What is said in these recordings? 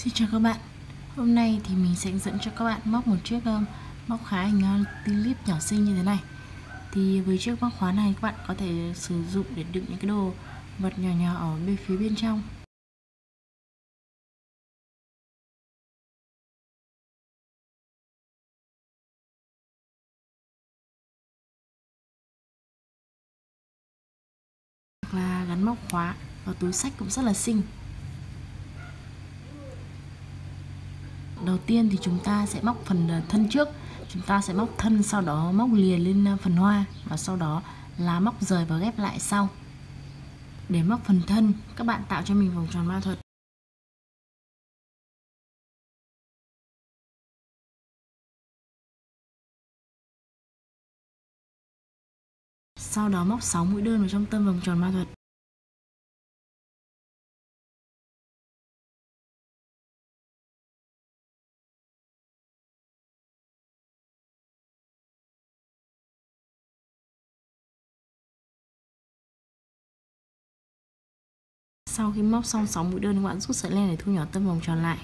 Xin chào các bạn. Hôm nay thì mình sẽ dẫn cho các bạn móc một chiếc um, móc khóa hình tulip nhỏ xinh như thế này. Thì với chiếc móc khóa này các bạn có thể sử dụng để đựng những cái đồ vật nhỏ nhỏ ở bên phía bên trong. Và gắn móc khóa vào túi sách cũng rất là xinh. Đầu tiên thì chúng ta sẽ móc phần ờ, thân trước. Chúng ta sẽ móc thân, sau đó móc liền lên ờ, phần hoa và sau đó là móc rời và ghép lại sau. Để móc phần thân, các bạn tạo cho mình vòng tròn ma thuật. Sau đó móc 6 mũi đơn vào trong tâm vòng tròn ma thuật. Sau khi móc xong 6 mũi đơn các bạn rút sợi len để thu nhỏ tâm vòng tròn lại.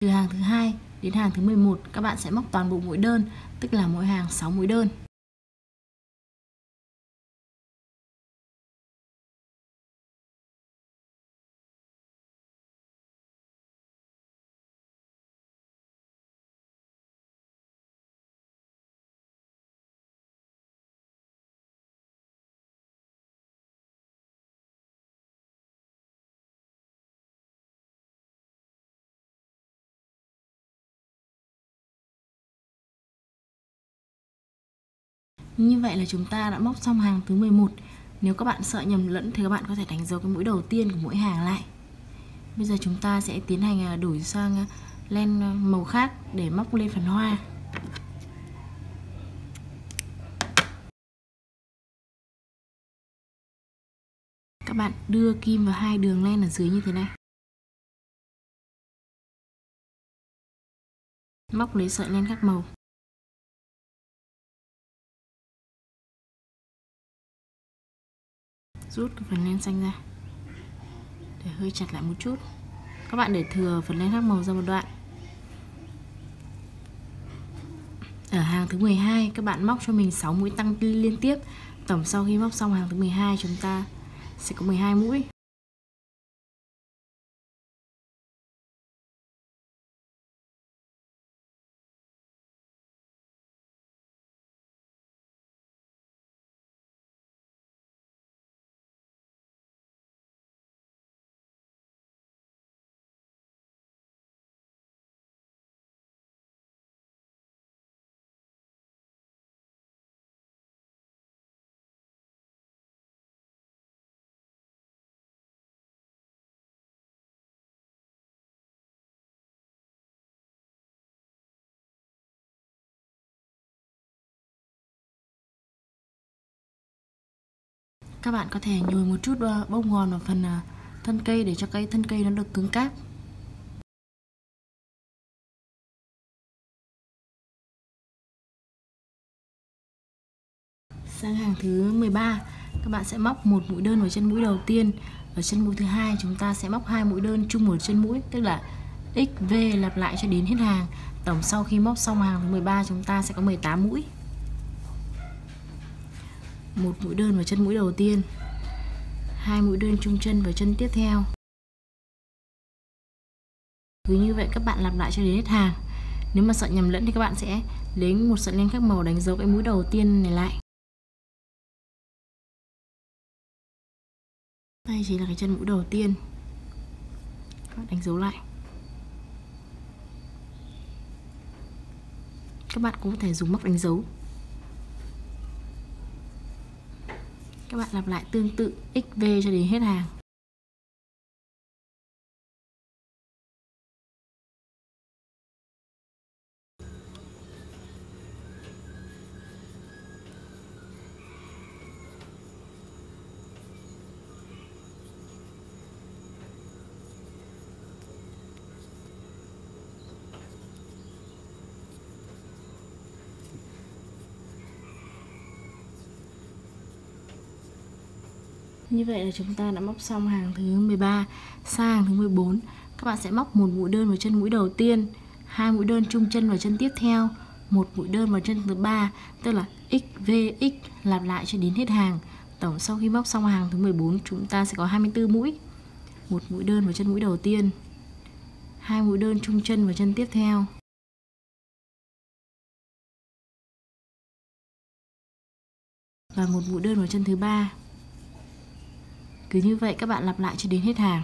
Từ hàng thứ hai đến hàng thứ 11 các bạn sẽ móc toàn bộ mũi đơn, tức là mỗi hàng 6 mũi đơn. Như vậy là chúng ta đã móc xong hàng thứ 11 Nếu các bạn sợ nhầm lẫn thì các bạn có thể đánh dấu cái mũi đầu tiên của mỗi hàng lại. Bây giờ chúng ta sẽ tiến hành à, đổi sang à, len à, màu khác để móc lên phần hoa. Các bạn đưa kim vào hai đường len ở dưới như thế này. Móc lấy sợi len khác màu. Rút cái phần len xanh ra. Để hơi chặt lại một chút. Các bạn để thừa phần len khác màu ra một đoạn. Ở hàng thứ 12 các bạn móc cho mình 6 mũi tăng liên tiếp. Tổng sau khi móc xong hàng thứ 12 chúng ta sẽ có 12 mũi. Các bạn có thể nhồi một chút ờ, bông ngòn vào phần ờ, thân cây để cho cây thân cây nó được cứng cáp. Sang hàng thứ 13 các bạn sẽ móc một mũi đơn vào chân mũi đầu tiên. Ở chân mũi thứ hai, chúng ta sẽ móc hai mũi đơn chung một chân mũi, tức là XV lặp lại cho đến hết hàng. Tổng sau khi móc xong hàng thứ 13 chúng ta sẽ có 18 mũi một mũi đơn vào chân mũi đầu tiên. Hai mũi đơn chung chân vào chân tiếp theo. Cứ như vậy các bạn lặp lại cho đến hết hàng. Nếu mà sợ nhầm lẫn thì các bạn sẽ lấy một sợi len khác màu đánh dấu cái mũi đầu tiên này lại. Đây chỉ là cái chân mũi đầu tiên. Các bạn đánh dấu lại. Các bạn cũng có thể dùng móc đánh dấu. Các bạn lặp lại tương tự xv cho đến hết hàng. Như vậy là chúng ta đã móc xong hàng thứ 13 Sang hàng thứ 14 Các bạn sẽ móc một mũi đơn vào chân mũi đầu tiên, hai mũi đơn chung chân vào chân tiếp theo, một mũi đơn vào chân thứ ba, tức là x, v, x, lặp lại cho đến hết hàng. Tổng sau khi móc xong hàng thứ 14 chúng ta sẽ có 24 mũi. Một mũi đơn vào chân mũi đầu tiên, hai mũi đơn chung chân vào chân tiếp theo. Và một mũi đơn vào chân thứ ba cứ như vậy các bạn lặp lại cho đến hết hàng.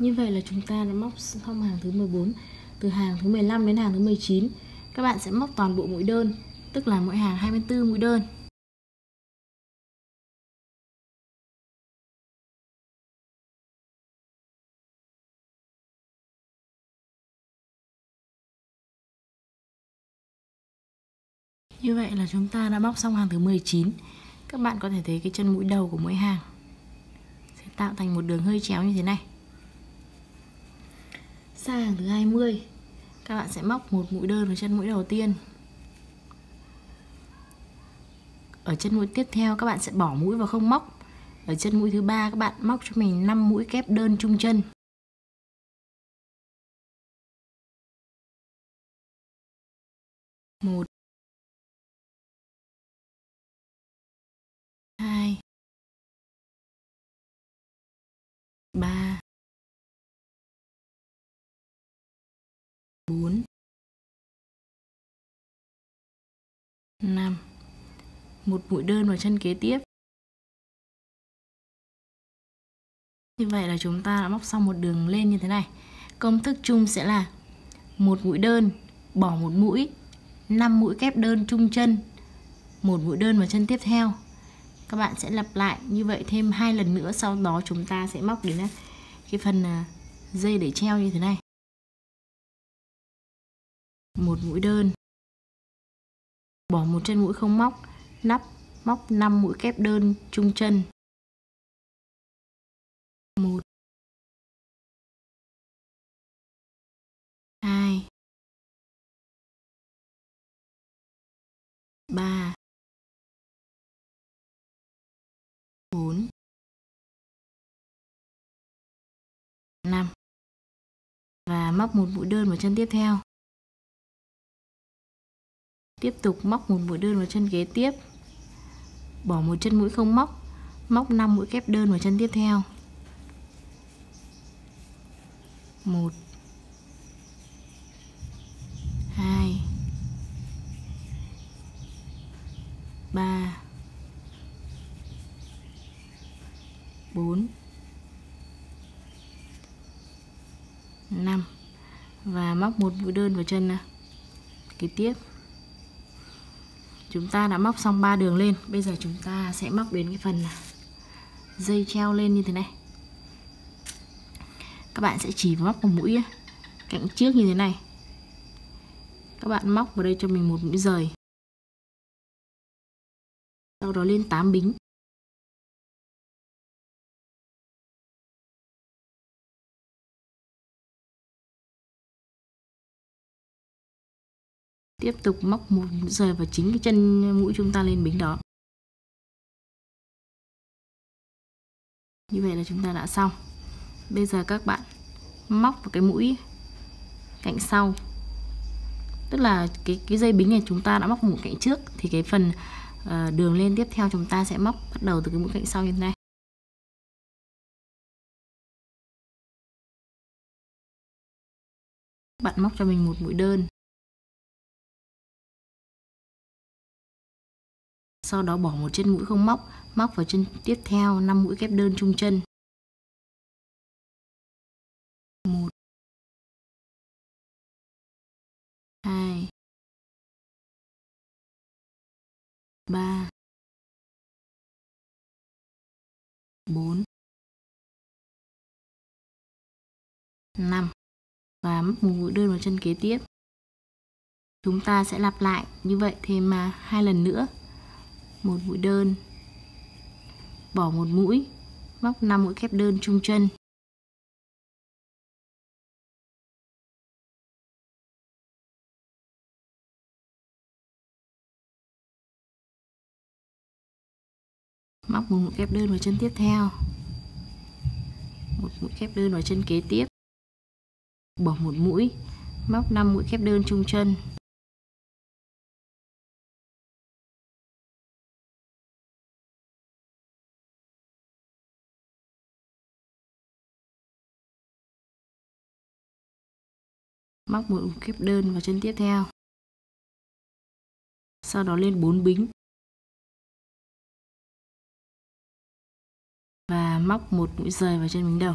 Như vậy là chúng ta đã móc xong hàng thứ 14 Từ hàng thứ 15 đến hàng thứ 19 Các bạn sẽ móc toàn bộ mũi đơn, Tức là mỗi hàng 24 mũi đơn. Như vậy là chúng ta đã móc xong hàng thứ 19 Các bạn có thể thấy cái chân mũi đầu của mỗi hàng Sẽ tạo thành một đường hơi chéo như thế này sang hàng thứ 20 các bạn sẽ móc một mũi đơn vào chân mũi đầu tiên. Ở chân mũi tiếp theo, các bạn sẽ bỏ mũi và không móc. Ở chân mũi thứ ba, các bạn móc cho mình 5 mũi kép đơn chung chân. Một 4 5 một mũi đơn vào chân kế tiếp. Như vậy là chúng ta đã móc xong một đường lên như thế này. Công thức chung sẽ là một mũi đơn, bỏ một mũi 5 mũi kép đơn chung chân, một mũi đơn vào chân tiếp theo. Các bạn sẽ lặp lại như vậy thêm hai lần nữa, sau đó chúng ta sẽ móc đến cái phần à, dây để treo như thế này một mũi đơn. Bỏ một chân mũi không móc, nắp, móc 5 mũi kép đơn chung chân. Một. Hai. Ba. Bốn. Năm. Và móc một mũi đơn vào chân tiếp theo tiếp tục móc một mũi đơn vào chân kế tiếp. Bỏ một chân mũi không móc móc 5 mũi kép đơn vào chân tiếp theo. Một, hai, ba, bốn, năm. Và móc một mũi đơn vào chân à, kế tiếp chúng ta đã móc xong ba đường lên. Bây giờ chúng ta sẽ móc đến cái phần dây treo lên như thế này. Các bạn sẽ chỉ móc một mũi cạnh trước như thế này. Các bạn móc vào đây cho mình một mũi rời. Sau đó lên 8 bính. Tiếp tục móc một rời vào chính cái chân mũi chúng ta lên bính đó. Như vậy là chúng ta đã xong. Bây giờ các bạn móc vào cái mũi cạnh sau. Tức là cái cái dây bính này chúng ta đã móc một cạnh trước thì cái phần uh, đường lên tiếp theo chúng ta sẽ móc bắt đầu từ cái mũi cạnh sau như thế này. Bạn móc cho mình một mũi đơn. sau đó bỏ một chân mũi không móc, móc vào chân tiếp theo 5 mũi kép đơn chung chân. 1 2 3 4 5 và móc một mũi đơn vào chân kế tiếp. Chúng ta sẽ lặp lại như vậy thêm mà hai lần nữa một mũi đơn. Bỏ một mũi, móc 5 mũi kép đơn chung chân. Móc một mũi kép đơn vào chân tiếp theo. Một mũi kép đơn vào chân kế tiếp. Bỏ một mũi, móc 5 mũi kép đơn chung chân. Móc một mũi kép đơn vào chân tiếp theo. Sau đó lên 4 bính. Và móc một mũi rời vào chân bính đầu.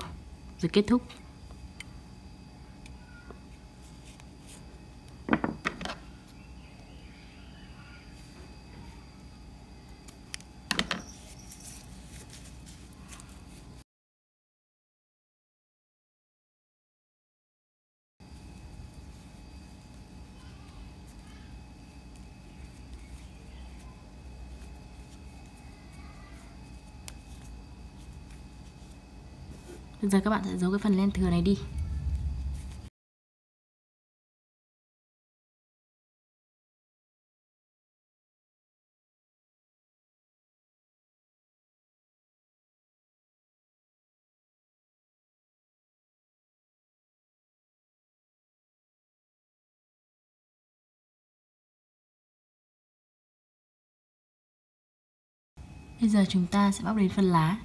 Rồi kết thúc. Bây giờ các bạn sẽ giấu cái phần len thừa này đi. Bây giờ chúng ta sẽ bóc đến phần lá.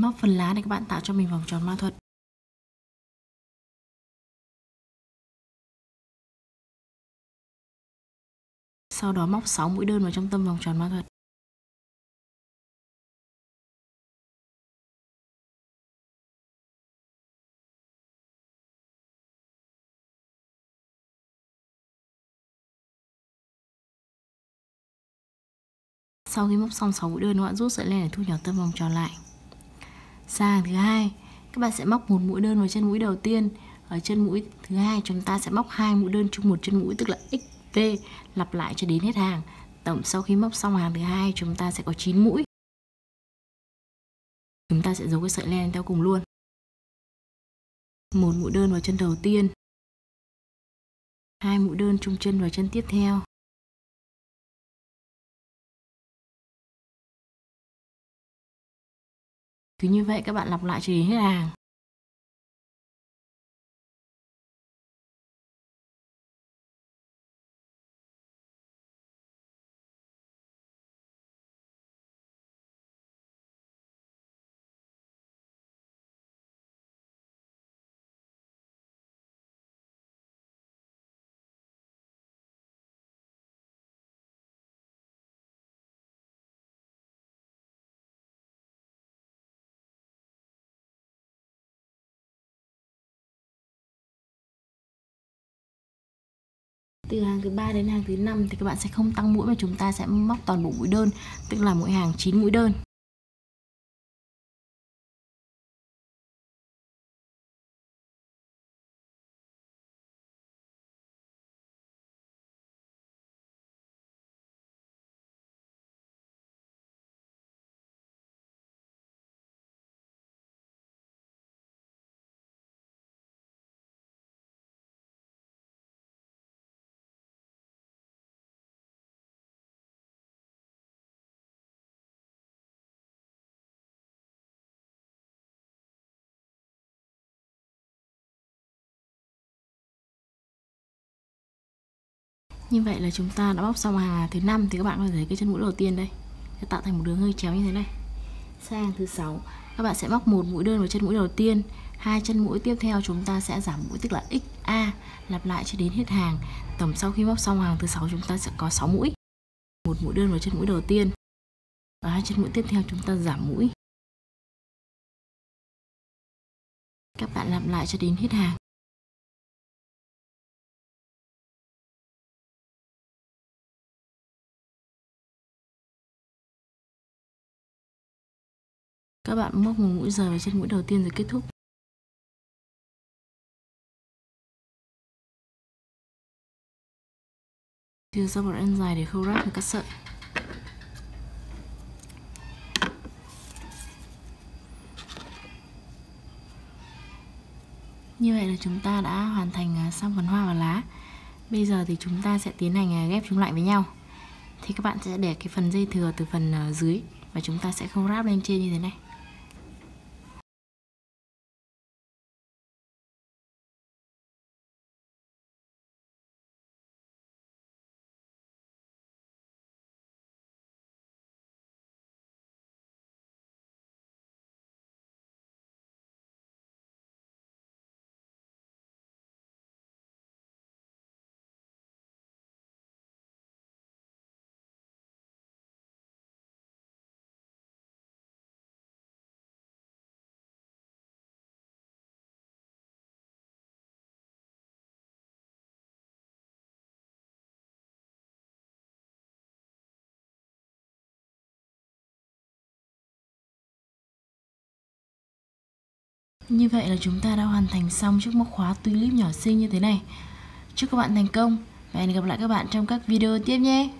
Móc phần lá này các bạn, tạo cho mình vòng tròn ma thuật. Sau đó móc 6 mũi đơn vào trong tâm vòng tròn ma thuật. Sau khi móc xong 6 mũi đơn, các bạn rút sợi len để thu nhỏ tâm vòng tròn lại sang thứ hai, các bạn sẽ móc một mũi đơn vào chân mũi đầu tiên. Ở chân mũi thứ hai, chúng ta sẽ móc hai mũi đơn chung một chân mũi, tức là XV lặp lại cho đến hết hàng. Tổng sau khi móc xong hàng thứ hai, chúng ta sẽ có 9 mũi. Chúng ta sẽ giấu cái sợi len theo cùng luôn. Một mũi đơn vào chân đầu tiên. Hai mũi đơn chung chân vào chân tiếp theo. Cứ như vậy các bạn lặp lại cho đến hết hàng. Từ hàng thứ ba đến hàng thứ năm thì các bạn sẽ không tăng mũi mà chúng ta sẽ móc toàn bộ mũi đơn, tức là mỗi hàng 9 mũi đơn. Như vậy là chúng ta đã bóc xong hàng thứ năm thì các bạn có thể thấy cái chân mũi đầu tiên đây. Sẽ tạo thành một đường hơi chéo như thế này. Sang hàng thứ sáu, các bạn sẽ móc một mũi đơn vào chân mũi đầu tiên. Hai chân mũi tiếp theo chúng ta sẽ giảm mũi tức là XA lặp lại cho đến hết hàng. Tổng sau khi móc xong hàng thứ sáu chúng ta sẽ có 6 mũi. Một mũi đơn vào chân mũi đầu tiên. Và hai chân mũi tiếp theo chúng ta giảm mũi. Các bạn làm lại cho đến hết hàng. Các bạn móc một mũi rời vào trên mũi đầu tiên rồi kết thúc. Chia ra một len dài để khâu ráp và cắt sợi. Như vậy là chúng ta đã hoàn thành à, xong phần hoa và lá. Bây giờ thì chúng ta sẽ tiến hành à, ghép chúng lại với nhau. Thì các bạn sẽ để cái phần dây thừa từ phần à, dưới Và chúng ta sẽ không ráp lên trên như thế này. Như vậy là chúng ta đã hoàn thành xong chiếc móc khóa tulip nhỏ xinh như thế này. Chúc các bạn thành công và hẹn gặp lại các bạn trong các video tiếp nhé.